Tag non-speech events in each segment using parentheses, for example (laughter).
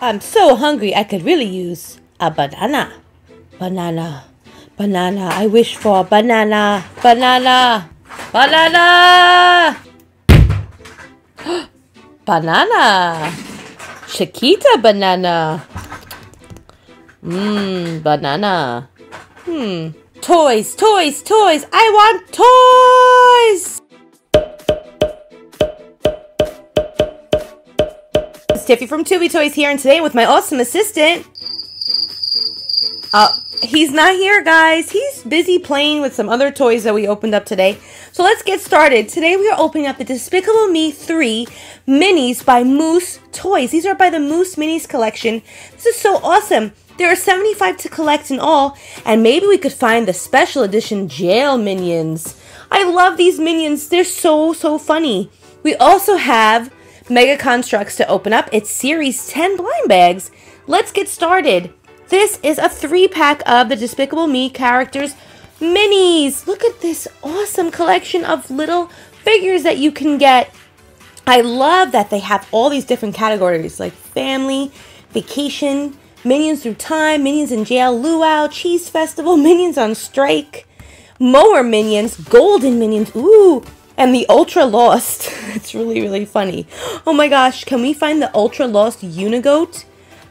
I'm so hungry I could really use a banana. Banana. Banana. I wish for banana. Banana. Banana. (gasps) banana. Chiquita banana. Mmm, banana. Hmm. Toys, toys, toys. I want toys. Tiffy from Tubey Toys here, and today with my awesome assistant. Uh, he's not here, guys. He's busy playing with some other toys that we opened up today. So let's get started. Today we are opening up the Despicable Me 3 minis by Moose Toys. These are by the Moose Mineez collection. This is so awesome. There are 75 to collect in all, and maybe we could find the special edition jail minions. I love these minions. They're so, so funny. We also have Mega Construx to open up. It's Series 10 blind bags. Let's get started. This is a three pack of the Despicable Me characters minis. Look at this awesome collection of little figures that you can get. I love that they have all these different categories like family, vacation, Minions Through Time, Minions in Jail, Luau, Cheese Festival, (laughs) Minions on Strike, Mower Minions, Golden Minions, ooh, and the Ultra Lost. (laughs) it's really, really funny. Oh my gosh, can we find the Ultra Lost Unigoat?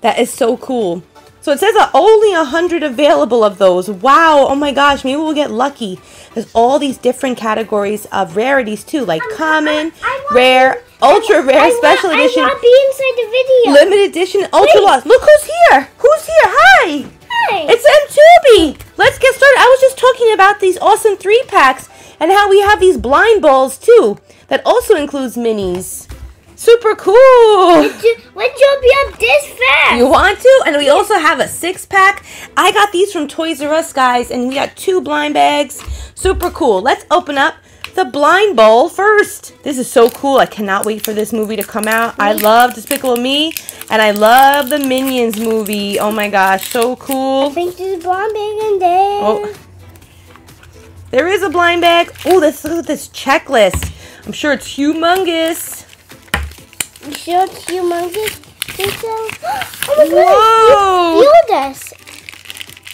That is so cool. So it says that only a hundred available of those. Wow. Oh my gosh. Maybe we'll get lucky. There's all these different categories of rarities too, like I'm, common, I, I rare, ultra rare, I special want, edition. I want to be inside the video. Limited edition, ultra lost. Look who's here. Who's here? Hi. Hi. It's M-Tubey. Let's get started. I was just talking about these awesome three packs and how we have these blind balls too. That also includes minis. Super cool. Let's jump up this fast. You want to? And we also have a six pack. I got these from Toys R Us, guys, and we got two blind bags. Super cool. Let's open up the blind bowl first. This is so cool. I cannot wait for this movie to come out. I mm. love Despicable Me, and I love the Minions movie. Oh my gosh, so cool. I think there's a blind bag in there. Oh. There is a blind bag. Oh, let's look at this checklist. I'm sure it's humongous. You sure it's humongous? (gasps) Oh my Whoa! God, feel this.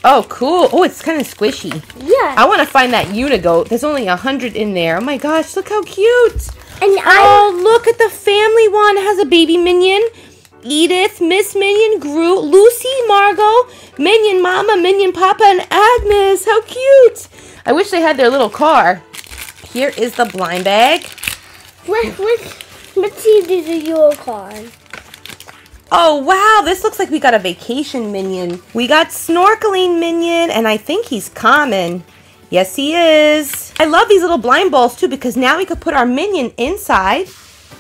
Oh, cool. Oh, it's kind of squishy. Yeah. I want to find that Unigoat. There's only a hundred in there. Oh my gosh, look how cute. And oh, I'm... look at the family one. It has a baby minion. Edith, Miss Minion, Gru, Lucy, Margo, Minion Mama, Minion Papa, and Agnes. How cute. I wish they had their little car. Here is the blind bag. What, what, Let's see if there's a unicorn. Oh, wow. This looks like we got a vacation minion. We got snorkeling minion, and I think he's common. Yes, he is. I love these little blind balls, too, because now we could put our minion inside,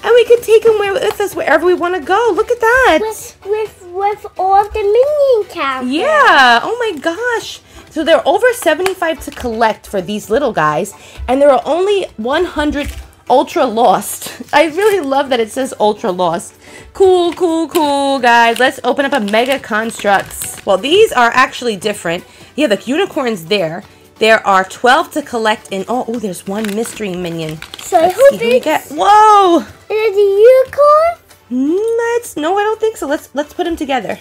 and we could take them with us wherever we want to go. Look at that. With, with, with all the minion characters. Yeah. Oh, my gosh. So there are over 75 to collect for these little guys, and there are only 100 Ultra Lost. (laughs) I really love that it says Ultra Lost. Cool, cool, cool, guys. Let's open up a Mega Construx. Well, these are actually different. Yeah, the unicorn's there. There are 12 to collect in. Oh, oh there's one mystery minion. So Let's I hope it's... Get. Whoa! Is it a unicorn? Mm, that's, no, I don't think so. Let's, let's put them together.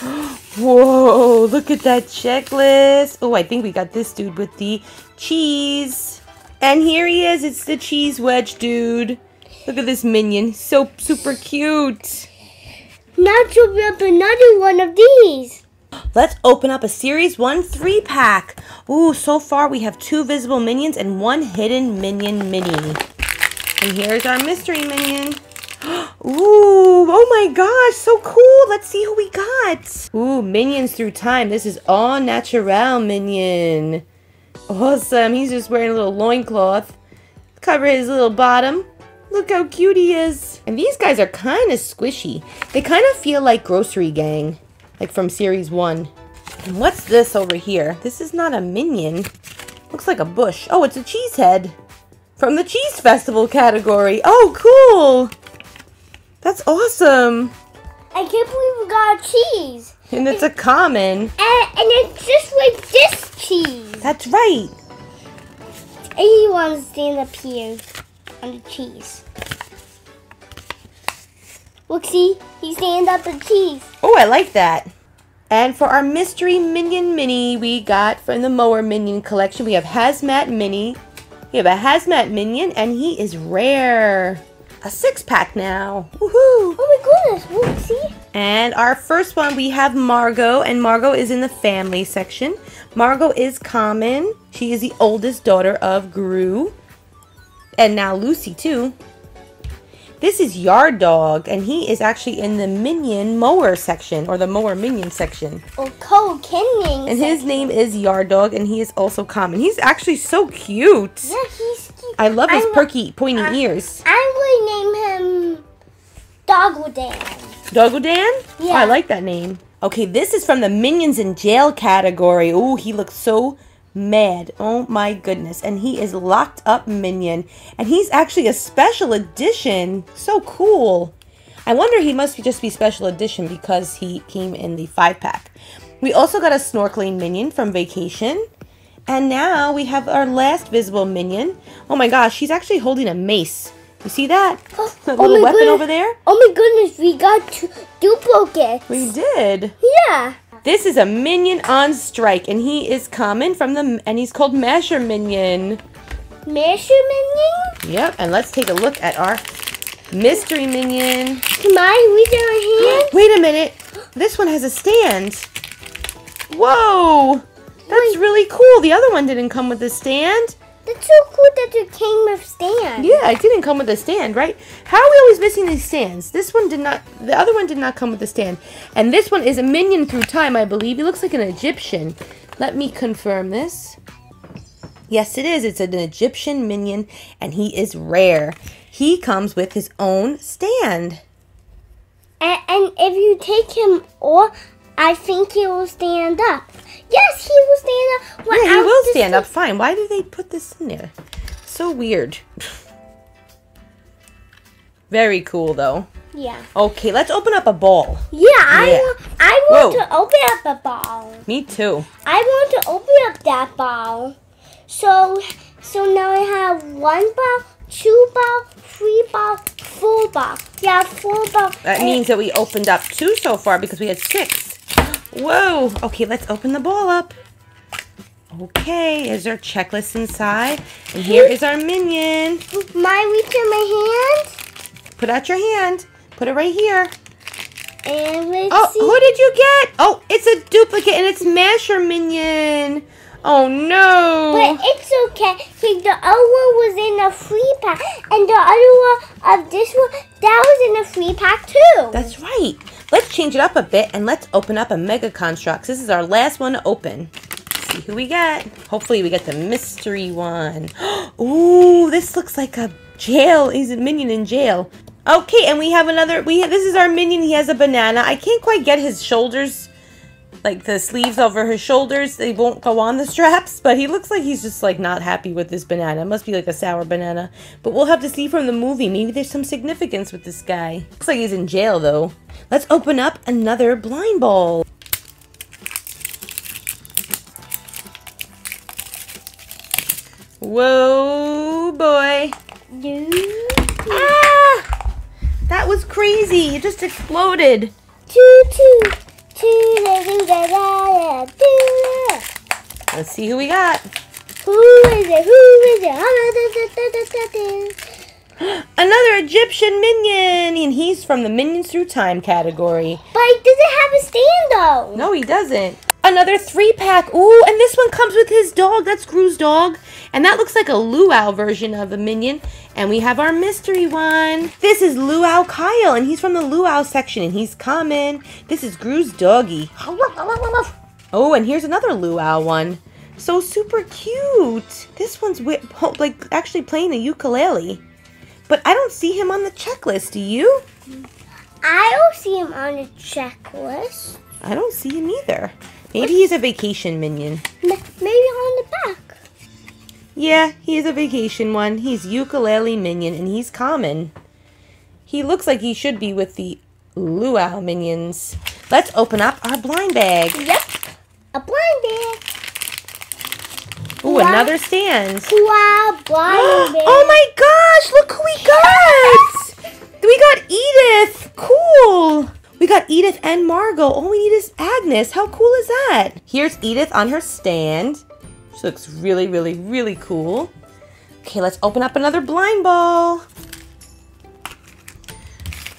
(gasps) Whoa, look at that checklist. Oh, I think we got this dude with the cheese. And here he is. It's the cheese wedge dude. Look at this minion. So super cute. Now to up another one of these. Let's open up a Series 1 3 pack. Ooh, so far we have two visible minions and one hidden minion mini. And here's our mystery minion. (gasps) Ooh, oh my gosh, so cool. Let's see who we got. Ooh, minions through time. This is all natural minion. Awesome. He's just wearing a little loincloth. Cover his little bottom. Look how cute he is. And these guys are kind of squishy. They kind of feel like Grossery Gang. Like from Series 1. And what's this over here? This is not a minion. Looks like a bush. Oh, it's a cheese head. From the Cheese Festival category. Oh, cool. That's awesome. I can't believe we got cheese. And it's a common. And, and it's just like this cheese. That's right. And he wants to stand up here on the cheese. Look, see? He stands up the cheese. Oh, I like that. And for our mystery minion mini, we got from the Mower Minion collection, we have Hazmat Mini. We have a Hazmat Minion, and he is rare. A six pack now. Woohoo! Oh my goodness, look, see? And our first one, we have Margo, and Margo is in the family section. Margo is common. She is the oldest daughter of Gru. And now Lucy, too. This is Yard Dog, and he is actually in the Minion Mower section, or the Mower Minion section. Or Cole Kenning. And his name is Yard Dog, and he is also common. He's actually so cute. Yeah, he's cute. I love his I wa- perky, pointy ears. I- ears. I would name him Doggledan. Oh, Yeah. I like that name. Okay, this is from the Minions in Jail category. Ooh, he looks so mad. Oh my goodness. And he is locked up Minion. And he's actually a special edition. So cool. I wonder he must be just be special edition because he came in the five pack. We also got a snorkeling minion from Vacation. And now we have our last visible minion. Oh my gosh, he's actually holding a mace. You see that? Oh, (gasps) That oh little my weapon goodness. over there? Oh my goodness, we got two duplicates. We did. yeah. This is a minion on strike, and he is common from the, and he's called Masher Minion. Measurement Yep, and let's take a look at our mystery minion. Can I reach our hand? Wait a minute, this one has a stand. Whoa, that's really cool. The other one didn't come with a stand. That's so cool that it came with stand. Yeah, it didn't come with a stand, right? How are we always missing these stands? This one did not, the other one did not come with a stand. And this one is a minion through time, I believe. He looks like an Egyptian. Let me confirm this. Yes, it is. It's an Egyptian minion, and he is rare. He comes with his own stand. And, and if you take him off, I think he will stand up. Yes, he will stand up. Yeah, he will stand up fine. Why do they put this in there? So weird. Very cool, though. Yeah. Okay, let's open up a ball. Yeah, I Yeah. want. I want Whoa. to open up a ball. Me too. I want to open up that ball. So, so now I have one ball, two ball, three ball, four ball. Yeah, four ball. That means that we opened up two so far because we had six. Whoa. Okay, let's open the ball up. Okay, there's our checklist inside. And here is our minion. my reach in my hand. Put out your hand. Put it right here. And let's Oh, see. who did you get? Oh, it's a duplicate and it's Masher Minion. Oh no. But it's okay. See, the other one was in a free pack, and the other one of this one that was in a free pack too. That's right. Let's change it up a bit and let's open up a Mega Construx. This is our last one to open. See who we get. Hopefully we get the mystery one. (gasps) Ooh, this looks like a jail. He's a minion in jail. Okay, and we have another. We this is our minion. He has a banana. I can't quite get his shoulders, like the sleeves over his shoulders. They won't go on the straps. But he looks like he's just like not happy with this banana. It must be like a sour banana. But we'll have to see from the movie. Maybe there's some significance with this guy. Looks like he's in jail though. Let's open up another blind ball. Whoa, boy. Do, Ah! That was crazy. It just exploded. two, two, two, da, do, da, da, da, do, da. Let's see who we got. Who is it? Who is it? Another Egyptian minion, and he's from the Minions Through Time category. But he doesn't have a stand though. No, he doesn't. Another three pack. Ooh, and this one comes with his dog. That's Gru's dog. And that looks like a luau version of a minion. And we have our mystery one. This is Luau Kyle, and he's from the luau section, and he's common. This is Gru's doggy. Oh, and here's another luau one. So super cute. This one's wi- ho- like actually playing the ukulele. But I don't see him on the checklist. Do you? I don't see him on the checklist. I don't see him either. Maybe he's a vacation minion. Maybe on the back. Yeah, he is a vacation one. He's ukulele minion and he's common. He looks like he should be with the luau minions. Let's open up our blind bag. Yep. A blind bag. Ooh, another stand. Wow, blind (gasps) bag. oh my gosh, look who we got! We got Edith. Cool. We got Edith and Margo. All we need is Agnes. How cool is that? Here's Edith on her stand. She looks really, really, really cool. Okay, let's open up another blind ball.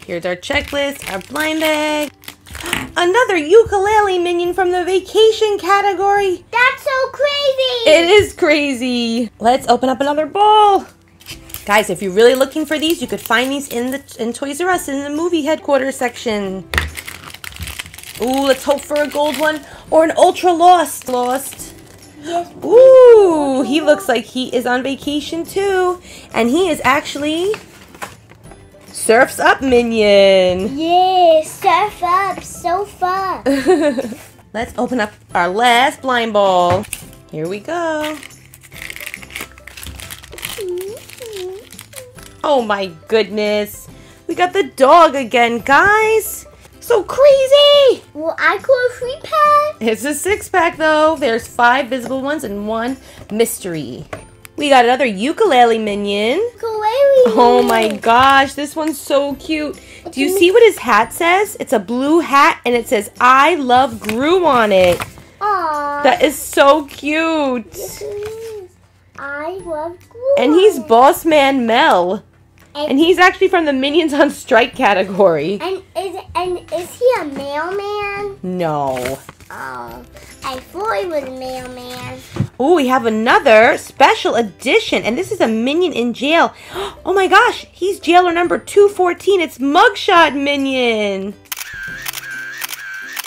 Here's our checklist, our blind bag. (gasps) Another ukulele minion from the vacation category. That's so crazy. It is crazy. Let's open up another ball. Guys, if you're really looking for these, you could find these in the in Toys R Us in the movie headquarters section. Ooh, let's hope for a gold one or an ultra lost. Lost. Yes. (gasps) Ooh, he looks like he is on vacation too. And he is actually Surf's Up Minion. Yeah, surf up, so fun. (laughs) Let's open up our last blind ball. Here we go. Oh my goodness. We got the dog again, guys. So crazy. Well, I call a free pack. It's a six pack though. There's five visible ones and one mystery. We got another ukulele minion. Ukulele. Oh my gosh, this one's so cute. Do you see what his hat says? It's a blue hat and it says I love Gru on it. Aww. That is so cute. Yes, it is. I love glue. And he's. Boss Man Mel. And, And he's actually from the Minions on Strike category. and is and is he a mailman? No. Oh, I thought he was a mailman. Oh, we have another special edition, and this is a minion in jail. (gasps) Oh my gosh, he's jailer number 214. It's Mugshot Minion.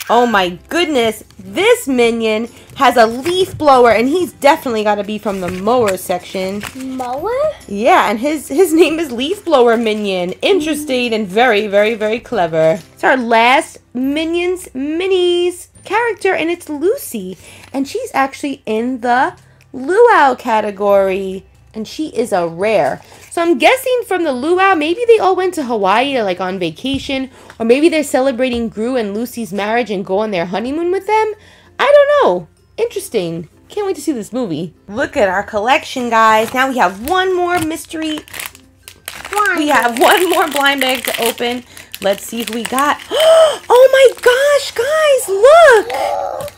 Oh my goodness, this minion has a leaf blower, and he's definitely got to be from the mower section. Mower? Yeah, and his his name is Leaf Blower Minion. Interesting and very, very, very clever. It's our last Minions Minis character, and it's Lucy. And she's actually in the Luau category. And she is a rare. So I'm guessing from the Luau, maybe they all went to Hawaii like on vacation. Or maybe they're celebrating Gru and Lucy's marriage and go on their honeymoon with them. I don't know. Interesting. Can't wait to see this movie. Look at our collection, guys. Now we have one more mystery. One. We have one more blind bag to open. Let's see who we got. (gasps) Oh my gosh, guys, look.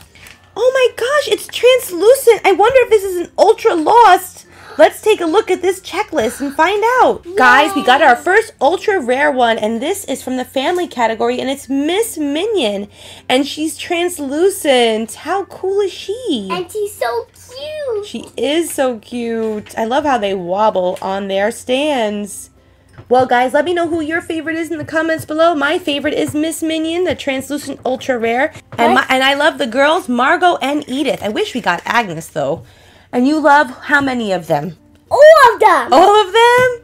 Oh my gosh, it's translucent. I wonder if this is an ultra lost. Let's take a look at this checklist and find out. Guys, we got our first ultra rare one, and this is from the family category, and it's Miss Minion. And she's translucent. How cool is she? And he's so cute. She is so cute. I love how they wobble on their stands. Well, guys, let me know who your favorite is in the comments below. My favorite is Miss Minion, the translucent ultra rare. And, my, and I love the girls, Margo and Edith. I wish we got Agnes, though. And you love how many of them? All of them. All of them?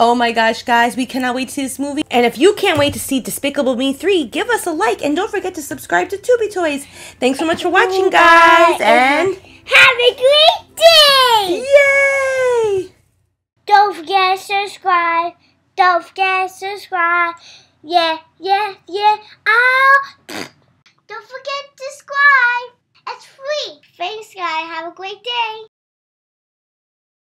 Oh my gosh, guys, we cannot wait to see this movie. And if you can't wait to see Despicable Me 3, give us a like and don't forget to subscribe to Tubey Toys. Thanks so much for watching, guys. And Have a great day. yay! Don't forget to subscribe. Don't forget to subscribe. Yeah, yeah, yeah. Ow. Don't forget to subscribe. It's free. Thanks, guy. Have a great day.